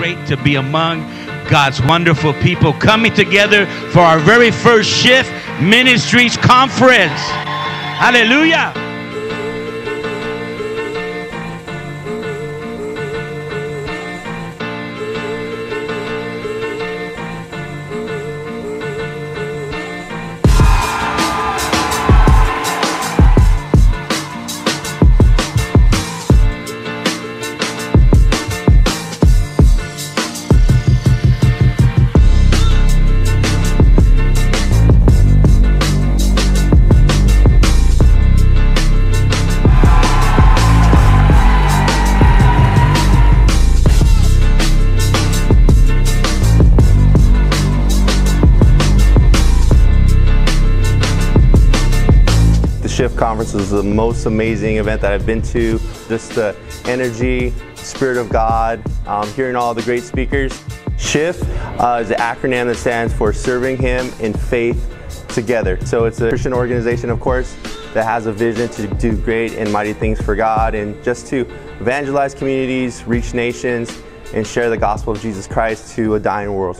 great to be among God's wonderful people coming together for our very first Shift Ministries conference. Hallelujah. Shift Conference was the most amazing event that I've been to. Just the energy, Spirit of God, um, hearing all the great speakers. Shift uh, is an acronym that stands for Serving Him in Faith Together. So it's a Christian organization, of course, that has a vision to do great and mighty things for God and just to evangelize communities, reach nations, and share the gospel of Jesus Christ to a dying world.